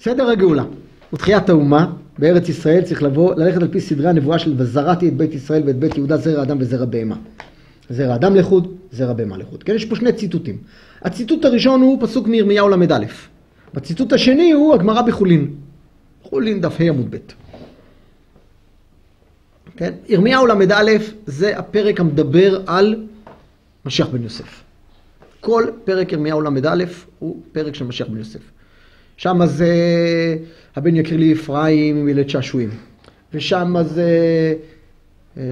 סדר הגאולה. ותחיית האומה בארץ ישראל צריך לבוא, ללכת על פי סדרי הנבואה של וזרעתי את בית ישראל ואת בית יהודה זרע אדם וזרע בהמה. זרע אדם לחוד, זרע בהמה לחוד. כן, יש פה שני ציטוטים. הציטוט הראשון הוא פסוק מירמיהו ל"א. בציטוט השני הוא הגמרא בחולין. חולין דף ה' עמוד ב'. כן? ירמיהו ל"א זה הפרק המדבר על משיח בן יוסף. כל פרק ירמיהו ל"א הוא פרק של משיח בן יוסף. שם זה הבן יקיר לי אפרים עם ילד שעשועים. ושם זה... אה,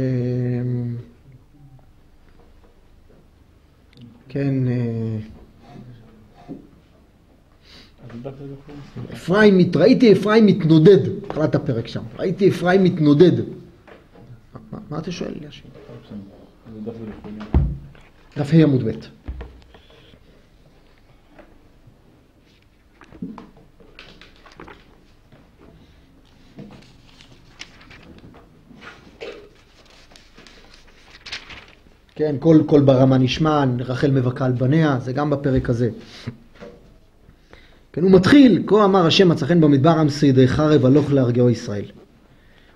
כן... אה, אפרים, ראיתי אפרים מתנודד, התחלת הפרק שם, ראיתי אפרים מתנודד. מה אתה שואל? דף ה' עמוד ב'. כן, כל קול ברמה נשמן, רחל מבכה על בניה, זה גם בפרק הזה. כן, הוא מתחיל, כה אמר השם מצא חן במדבר עם שרידי חרב הלוך להרגעו ישראל.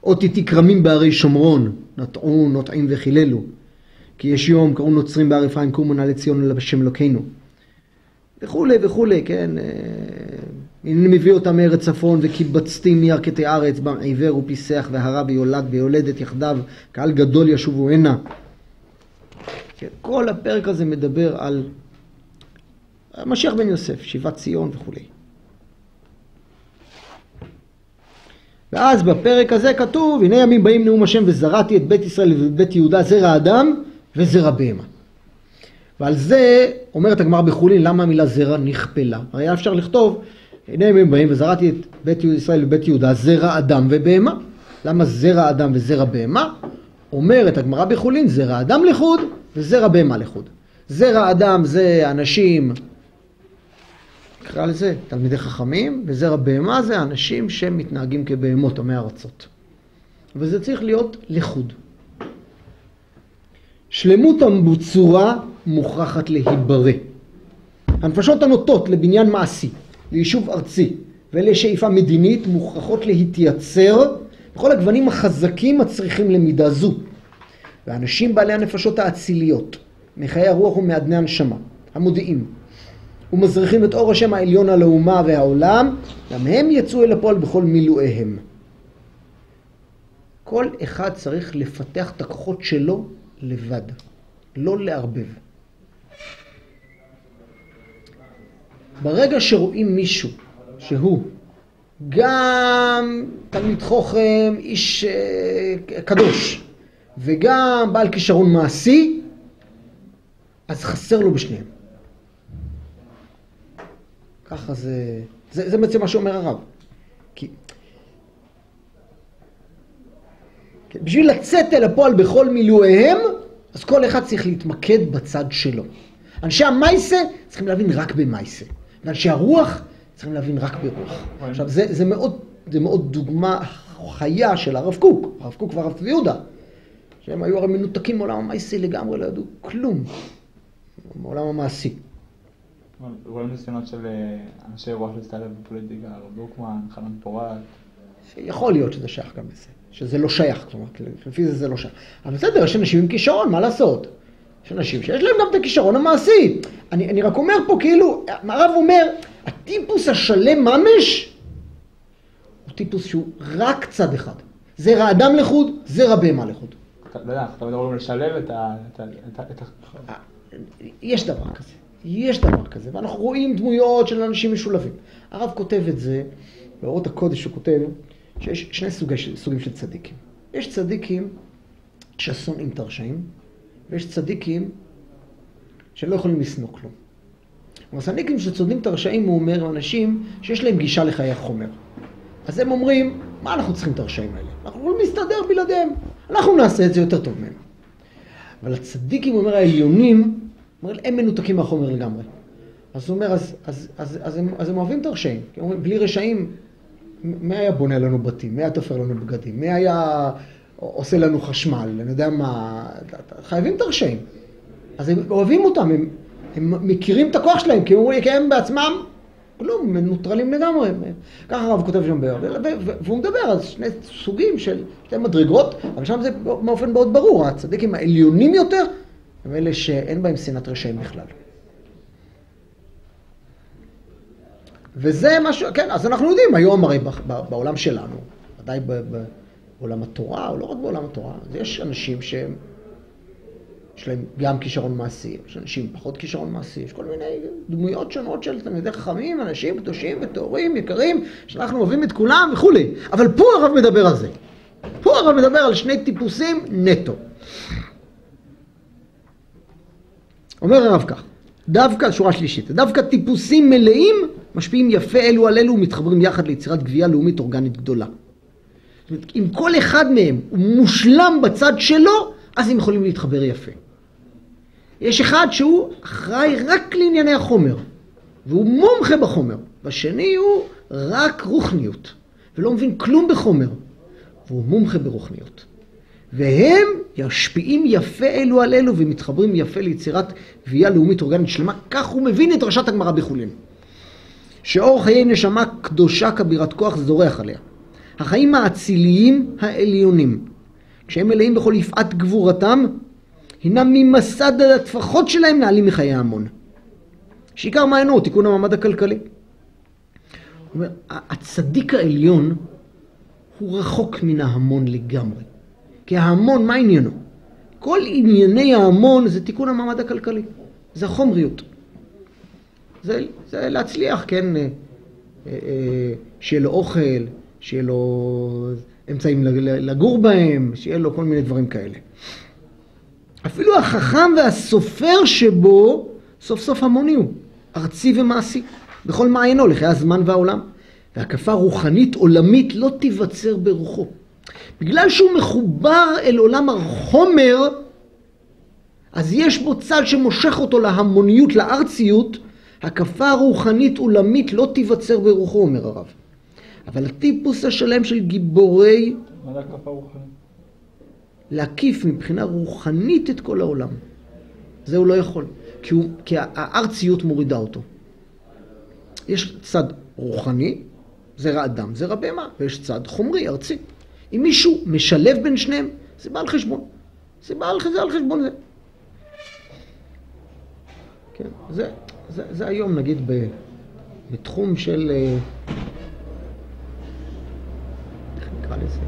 אות איתי כרמים בהרי שומרון, נטעו נוטעים וחיללו. כי יש יום, קראו נוצרים בהר אפרים, קומו נא לציון אלא בשם אלוקינו. וכולי וכולי, כן. אה, הנה מביא אותם מארץ צפון וקיבצתי מירכתי ארץ, עיוור ופיסח והרה ויולד ויולדת יחדיו, קהל גדול ישובו הנה. כן, כל הפרק הזה מדבר על המשיח בן יוסף, שיבת ציון וכולי. ואז בפרק הזה כתוב, הנה ימים באים נאום השם וזרעתי את בית ישראל ואת בית יהודה זרע אדם וזרע בהמה. ועל זה אומרת הגמרא בחולין, למה המילה זרע נכפלה? הרי אפשר לכתוב, הנה ימים באים וזרעתי את בית ישראל ובית יהודה זרע אדם ובהמה. למה זרע אדם וזרע בהמה? אומרת הגמרא בחולין, זרע אדם לחוד וזרע בהמה לחוד. זרע אדם זה אנשים נקרא לזה תלמידי חכמים, וזרע בהמה זה אנשים שמתנהגים כבהמות, עמי ארצות. וזה צריך להיות לחוד. שלמות הבצורה מוכרחת להיברא. הנפשות הנוטות לבניין מעשי, ליישוב ארצי ולשאיפה מדינית מוכרחות להתייצר בכל הגוונים החזקים הצריכים למידה זו. ואנשים בעלי הנפשות האציליות, מחיי הרוח ומעדני הנשמה, המודיעים, ומזריחים את אור השם העליון על האומה והעולם, גם הם יצאו אל הפועל בכל מילואיהם. כל אחד צריך לפתח את הכוחות שלו לבד, לא לערבב. ברגע שרואים מישהו שהוא גם תלמיד חוכם, איש uh, קדוש, וגם בעל כישרון מעשי, אז חסר לו בשניהם. ככה זה... זה, זה בעצם מה שאומר הרב. כי... בשביל לצאת אל הפועל בכל מילואיהם, אז כל אחד צריך להתמקד בצד שלו. אנשי המייסה צריכים להבין רק במייסה, ואנשי הרוח צריכים להבין רק ברוח. עכשיו, זה, זה, מאוד, זה מאוד דוגמה חיה של הרב קוק, הרב קוק והרב צבי יהודה, שהם היו הרי מנותקים מעולם המייסה לגמרי, לא ידעו כלום מעולם המעשי. רואים ניסיונות של אה, אנשי רוח להסתלב בפוליטיקה, הרב דרוקמן, חנן פורת. יכול להיות שזה שייך גם לזה, שזה לא שייך, כלומר, לפי זה זה לא שייך. אבל בסדר, יש אנשים עם כישרון, מה לעשות? יש אנשים שיש להם גם את הכישרון המעשי. אני, אני רק אומר פה, כאילו, הרב אומר, הטיפוס השלם ממש הוא טיפוס שהוא רק צד אחד. זרע אדם לחוד, זרע בהמה לחוד. לא יודע, אתה מדברים לשלב את ה... אה, יש דבר כזה. יש דבר כזה, ואנחנו רואים דמויות של אנשים משולבים. הרב כותב את זה, באורות הקודש הוא כותב שיש שני סוגי, סוגים של צדיקים. יש צדיקים ששונאים את הרשעים, ויש צדיקים שלא יכולים לשנוא כלום. כלומר, צדיקים שצודים את הרשעים, הוא אומר, אנשים שיש להם גישה לחיי החומר. אז הם אומרים, מה אנחנו צריכים את הרשעים האלה? אנחנו יכולים להסתדר בלעדיהם, אנחנו נעשה את זה יותר טוב מהם. אבל הצדיקים, אומר, העליונים, אומר, הם מנותקים מהחומר לגמרי. אז הוא אומר, אז, אז, אז, אז, הם, אז הם אוהבים את הרשעים. אומרים, בלי רשעים, מי היה בונה לנו בתים? מי היה תופר לנו בגדים? מי היה עושה לנו חשמל? אני יודע מה... חייבים את הרשעים. אז הם אוהבים אותם, הם, הם מכירים את הכוח שלהם, כי הם, כי הם בעצמם כלום, מנוטרלים לגמרי. ככה הרב כותב שם באר, והוא מדבר על שני סוגים של שתי מדרגות, אבל שם זה באופן מאוד ברור, הצדיקים העליונים יותר הם אלה שאין בהם שנאת רשעים בכלל. וזה משהו, כן, אז אנחנו יודעים היום הרי בעולם שלנו, ודאי בעולם התורה, או לא רק בעולם התורה, יש אנשים שהם, יש להם גם כישרון מעשי, יש אנשים פחות כישרון מעשי, יש כל מיני דמויות שונות של תלמידי חכמים, אנשים קדושים וטהורים, יקרים, שאנחנו אוהבים את כולם וכולי. אבל פה הרב מדבר על זה. פה הרב מדבר על שני טיפוסים נטו. אומר הרב כך, דווקא, שורה שלישית, דווקא טיפוסים מלאים משפיעים יפה אלו על אלו ומתחברים יחד ליצירת גבייה לאומית אורגנית גדולה. זאת אומרת, אם כל אחד מהם הוא מושלם בצד שלו, אז הם יכולים להתחבר יפה. יש אחד שהוא אחראי רק לענייני החומר, והוא מומחה בחומר, והשני הוא רק רוחניות, ולא מבין כלום בחומר, והוא מומחה ברוחניות. והם ישפיעים יפה אלו על אלו ומתחברים יפה ליצירת גבייה לאומית אורגנית שלמה, כך הוא מבין את דרשת הגמרא בחולין. שאור חיי נשמה קדושה כבירת כוח זורח עליה. החיים האציליים העליונים, כשהם מלאים בכל יפעת גבורתם, הינם ממסד הטפחות שלהם נעלים מחיי ההמון. שעיקר מעיינו תיקון המעמד הכלכלי. אומר, הצדיק העליון הוא רחוק מן ההמון לגמרי. כי ההמון, מה עניינו? כל ענייני ההמון זה תיקון המעמד הכלכלי. זה החומריות. זה, זה להצליח, כן, אה, אה, שיהיה לו אוכל, שיהיה לו אמצעים לגור בהם, שיהיה לו כל מיני דברים כאלה. אפילו החכם והסופר שבו, סוף סוף המוני הוא, ארצי ומעשי, בכל מעיינו, לחיי הזמן והעולם. והקפה רוחנית עולמית לא תיווצר ברוחו. בגלל שהוא מחובר אל עולם החומר, אז יש בו צד שמושך אותו להמוניות, לארציות, הקפה רוחנית עולמית לא תיווצר ברוחו, אומר הרב. אבל הטיפוס השלם של גיבורי... מה זה הקפה רוחנית? להקיף מבחינה רוחנית את כל העולם. זה הוא לא יכול, כי, הוא, כי הארציות מורידה אותו. יש צד רוחני, זה אדם, זה רבמה, ויש צד חומרי, ארצי. אם מישהו משלב בין שניהם, זה בא על חשבון. זה בא על, זה על חשבון זה. כן, זה, זה, זה היום, נגיד, ב, בתחום של... אה, איך נקרא לזה?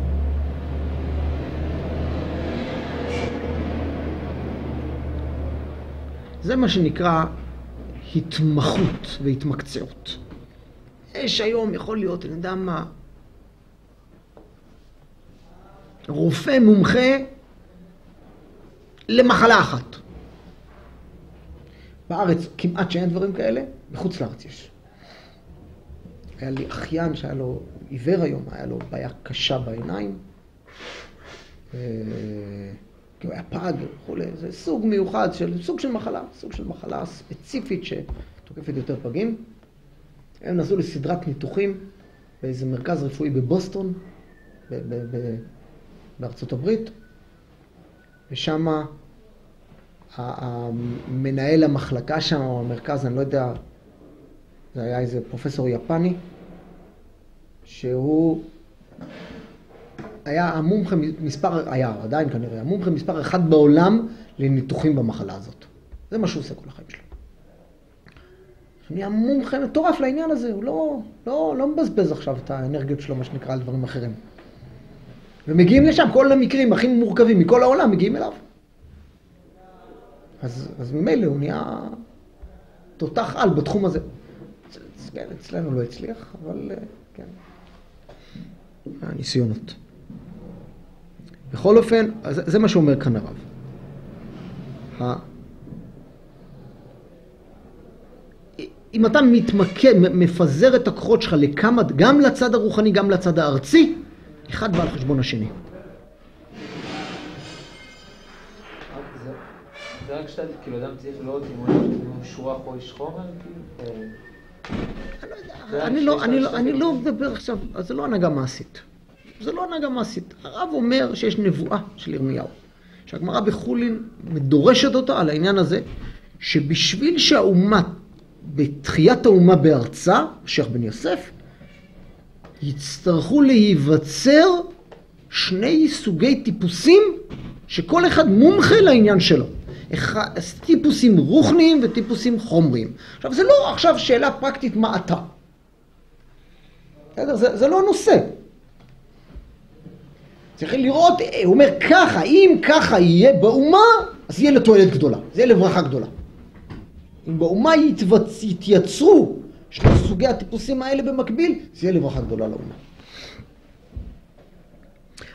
זה מה שנקרא התמחות והתמקצעות. יש היום, יכול להיות, אני יודע מה, רופא מומחה למחלה אחת. בארץ כמעט שאין דברים כאלה, בחוץ לארץ יש. היה לי אחיין שהיה לו עיוור היום, היה לו בעיה קשה בעיניים. כי הוא היה פג וכולי, זה סוג מיוחד של, סוג של מחלה, סוג של מחלה ספציפית שתוקפת יותר פגים. הם נסעו לסדרת ניתוחים באיזה מרכז רפואי בבוסטון, ב- ב- ב- בארצות הברית, ושם מנהל המחלקה שם, או המרכז, אני לא יודע, זה היה איזה פרופסור יפני, שהוא היה המומחה מספר, היה עדיין כנראה, המומחה מספר אחד בעולם לניתוחים במחלה הזאת. זה מה שהוא עושה כל החיים שלו. נהיה מומחה מטורף לעניין הזה, הוא לא, לא, לא מבזבז עכשיו את האנרגיות שלו, מה שנקרא, על דברים אחרים. ומגיעים לשם, כל המקרים הכי מורכבים מכל העולם מגיעים אליו. אז, אז ממילא הוא נהיה תותח על בתחום הזה. כן, אצלנו לא הצליח, אבל אה, כן. הניסיונות. בכל אופן, זה, זה מה שאומר כאן הרב. אם אתה מתמקד, מפזר את הכוחות שלך לכמה, גם לצד הרוחני, גם לצד הארצי, אחד בא על חשבון השני. זה רק שאתה, כאילו, אדם צריך לראות אם הוא שרוח או איש חומר, כאילו? אני לא, לא, לא מדבר עכשיו, זה לא הנהגה מעשית. זה לא הנהגה מעשית. הרב אומר שיש נבואה של ירמיהו, שהגמרא בחולין מדורשת אותה על העניין הזה, שבשביל שהאומה בתחיית האומה בארצה, שייח בן יוסף, יצטרכו להיווצר שני סוגי טיפוסים שכל אחד מומחה לעניין שלו. טיפוסים רוחניים וטיפוסים חומריים. עכשיו, זה לא עכשיו שאלה פרקטית מה אתה. זה, זה לא הנושא. צריך לראות, הוא אומר ככה, אם ככה יהיה באומה, אז יהיה לתועלת גדולה, זה יהיה לברכה גדולה. אם באומה יתבצ... יתייצרו שני סוגי הטיפוסים האלה במקביל, זה יהיה לברכה גדולה לאומה.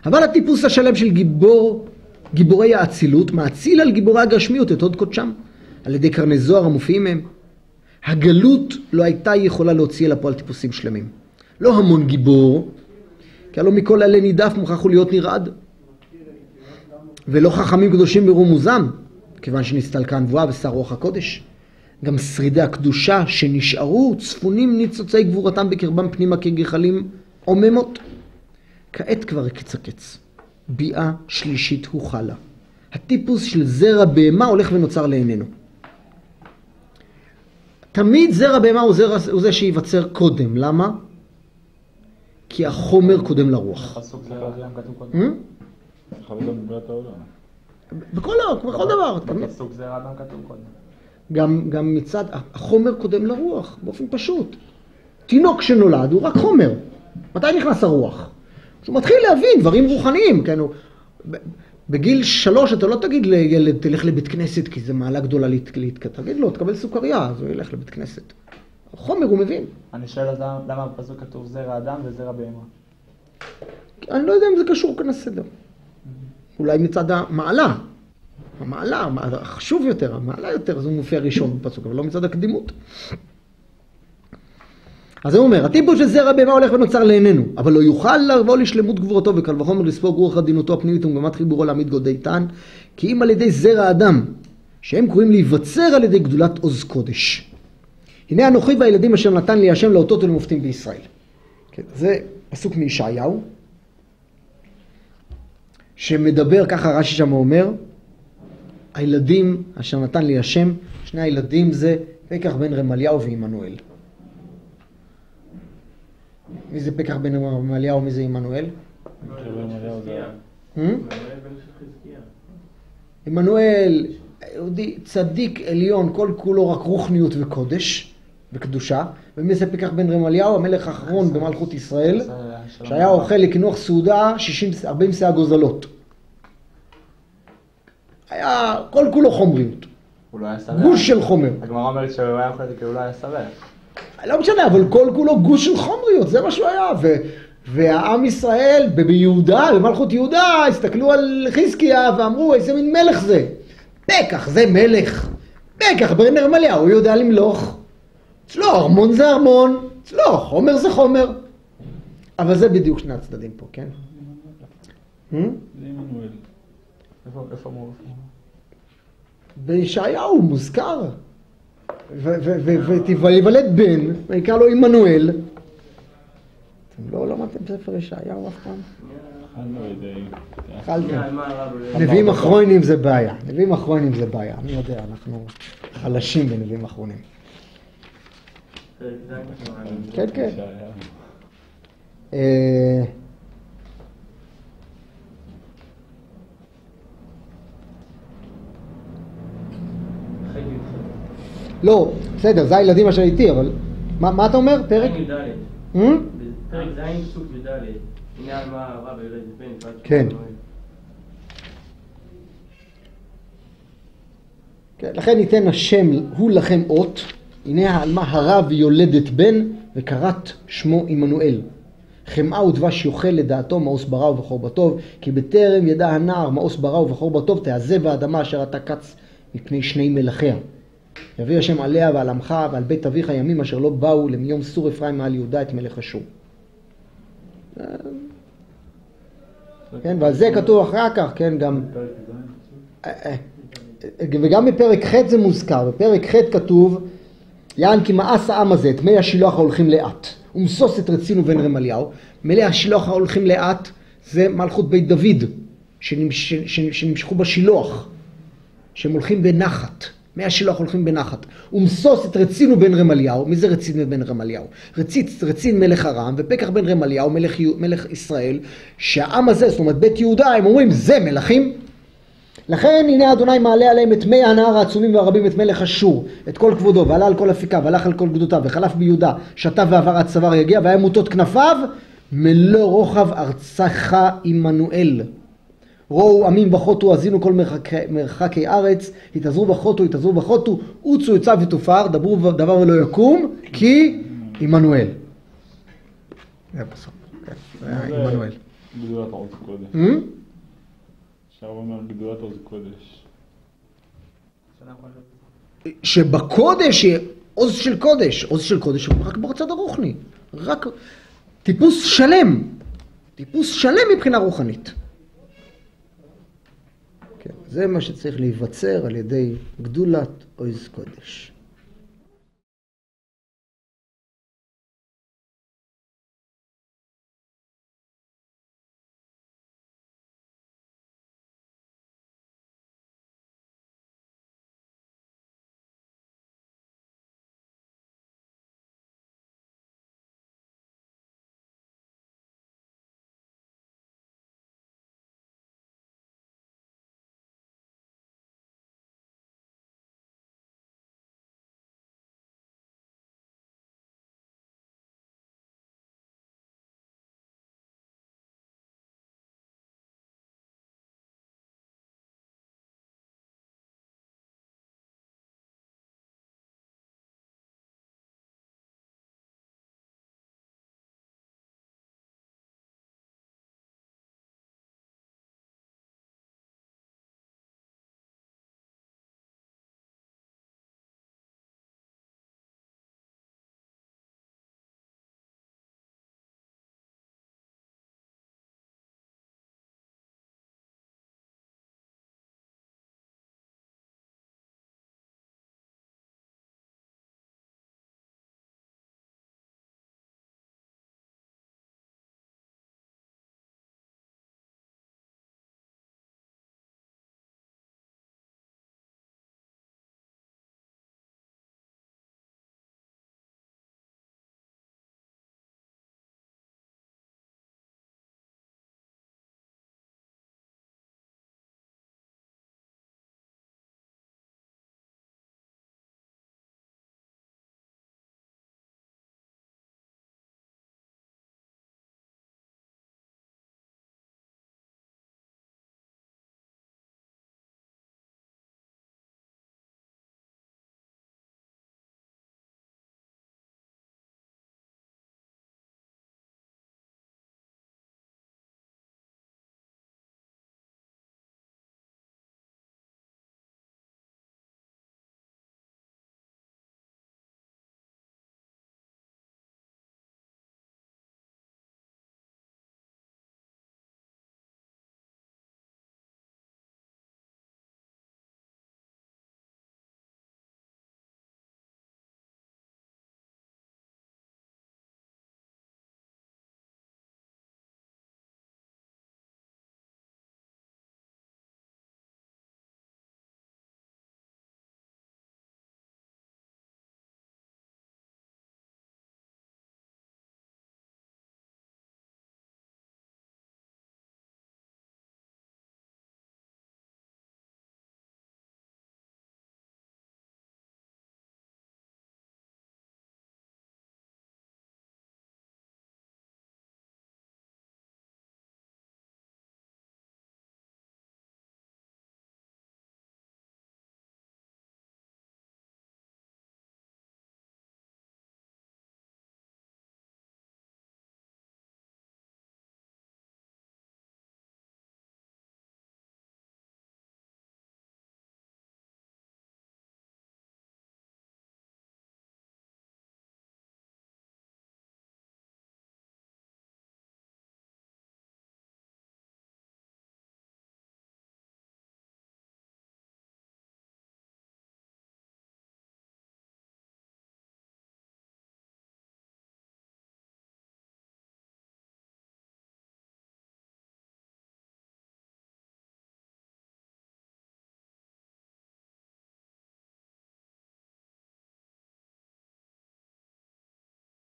אבל הטיפוס השלם של גיבור, גיבורי האצילות, מאציל על גיבורי הגשמיות את הוד קודשם, על ידי קרני זוהר המופיעים מהם. הגלות לא הייתה יכולה להוציא אל הפועל טיפוסים שלמים. לא המון גיבור, כי הלא מכל עלה נידף מוכרח הוא להיות נרעד. ולא חכמים קדושים ברומוזם, כיוון שנסתלקה הנבואה ושר רוח הקודש. גם שרידי הקדושה שנשארו צפונים ניצוצי גבורתם בקרבם פנימה כגחלים עוממות. כעת כבר הקץ הקץ. ביאה שלישית הוחלה. הטיפוס של זרע בהמה הולך ונוצר לעינינו. תמיד זרע בהמה הוא, הוא זה שייווצר קודם. למה? כי החומר קודם לרוח. Hmm? בכל, דבר. בפסוק זרע אדם כתוב קודם. גם, גם מצד, החומר קודם לרוח, באופן פשוט. תינוק שנולד הוא רק חומר. מתי נכנס הרוח? כשהוא מתחיל להבין דברים רוחניים, כן, הוא... בגיל שלוש אתה לא תגיד לילד, תלך לבית כנסת, כי זו מעלה גדולה להת- להתקדם. תגיד לו, תקבל סוכריה, אז הוא ילך לבית כנסת. חומר הוא מבין. אני שואל אז למה- למה בפסוק כתוב זרע אדם וזרע בהמה? אני לא יודע אם זה קשור כאן לסדר. אולי מצד המעלה. המעלה, המעלה, החשוב יותר, המעלה יותר, זה מופיע ראשון בפסוק, אבל לא מצד הקדימות. אז הוא אומר, הטיפוס של זרע בהמה הולך ונוצר לעינינו, אבל לא יוכל לבוא לשלמות גבורתו וקל וחומר לספוג רוח עדינותו הפנימית ומגמת חיבורו להעמיד גודי טען, כי אם על ידי זרע אדם, שהם קוראים להיווצר על ידי גדולת עוז קודש. הנה אנוכי והילדים אשר נתן לי השם לאותות ולמופתים בישראל. כן, זה פסוק מישעיהו, שמדבר, ככה רש"י שם אומר, הילדים אשר נתן לי השם, שני הילדים זה פקח בן רמליהו ועמנואל. מי זה פקח בן רמליהו, מי זה עמנואל? Hmm? עמנואל, יהודי צדיק עליון, כל כולו רק רוחניות וקודש וקדושה, ומי זה פקח בן רמליהו, המלך האחרון במלכות ישראל, שהיה אוכל לקינוח סעודה 60, 40 שאה גוזלות. היה כל כולו חומריות, הוא לא היה שמח. גוש של חומר. הגמרא אומרת שהוא היה אוכל כי הוא לא היה שמח. לא משנה, אבל כל כולו גוש של חומריות, זה מה שהוא היה. ו, והעם ישראל, ביהודה, במלכות יהודה, הסתכלו על חזקיה ואמרו, איזה מין מלך זה. פקח זה מלך. פקח בן רמליהו, הוא יודע למלוך. אצלו ארמון זה ארמון, אצלו חומר זה חומר. אבל זה בדיוק שני הצדדים פה, כן? Hmm? זה עמנואל. איפה איפה הוא? בישעיהו מוזכר. ותיוולד בן, ויקרא לו עמנואל. אתם לא למדתם ספר ישעיהו אף פעם? זה. אכלתם. נביאים אחרונים זה בעיה. נביאים אחרונים זה בעיה. אני יודע, אנחנו חלשים בנביאים אחרונים. כן, כן. אה, לא, בסדר, זה הילדים אשר איתי, אבל... מה אתה אומר? פרק? Hmm? פרק ז' פסוק י"ד, הנה על מה הרב יולד בן כן. כן, לכן ייתן השם הוא לכם אות, הנה העלמה הרה ויולדת בן, וקראת שמו עמנואל. חמאה ודבש יאכל לדעתו מאוס ברא ובכור בטוב, כי בטרם ידע הנער מאוס ברא ובכור בטוב, תעזב האדמה אשר אתה קץ מפני שני מלכיה. יביא השם עליה ועל עמך ועל בית אביך ימים אשר לא באו למיום סור אפרים מעל יהודה את מלך אשור. כן, ועל זה כתוב אחר כך, כן, גם... וגם בפרק ח' זה מוזכר, בפרק ח' כתוב יען כי מאס העם הזה את מי השילוח ההולכים לאט ומסוס את רצינו בן רמליהו מלא השילוח ההולכים לאט זה מלכות בית דוד שנמשכו בשילוח שהם הולכים בנחת מי השילוח הולכים בנחת. ומשוש את רצינו בן רמליהו, מי זה רצין בן רמליהו? רציץ, רצין מלך ארם, ופקח בן רמליהו, מלך, מלך ישראל, שהעם הזה, זאת אומרת בית יהודה, הם אומרים זה מלכים. לכן הנה אדוני מעלה עליהם את מי הנהר העצומים והרבים את מלך אשור, את כל כבודו, ועלה על כל אפיקיו, והלך על כל גדותיו, וחלף ביהודה, שתה ועבר עד צוואר יגיע, והיה מוטות כנפיו, מלוא רוחב ארצך עמנואל. ראו עמים בחוטו, האזינו כל מרחקי, מרחקי ארץ, התאזרו בחוטו, התאזרו בחוטו, עוצו עצה ותופר, דברו דבר ולא יקום, כי עמנואל. זה הפסוק, כן, עמנואל. הוא אומר גדולת עוז קודש. שבקודש יהיה עוז של קודש, עוז של קודש הוא רק בצד הרוחני, רק טיפוס שלם, טיפוס שלם מבחינה רוחנית. כן, זה מה שצריך להיווצר על ידי גדולת עוז קודש.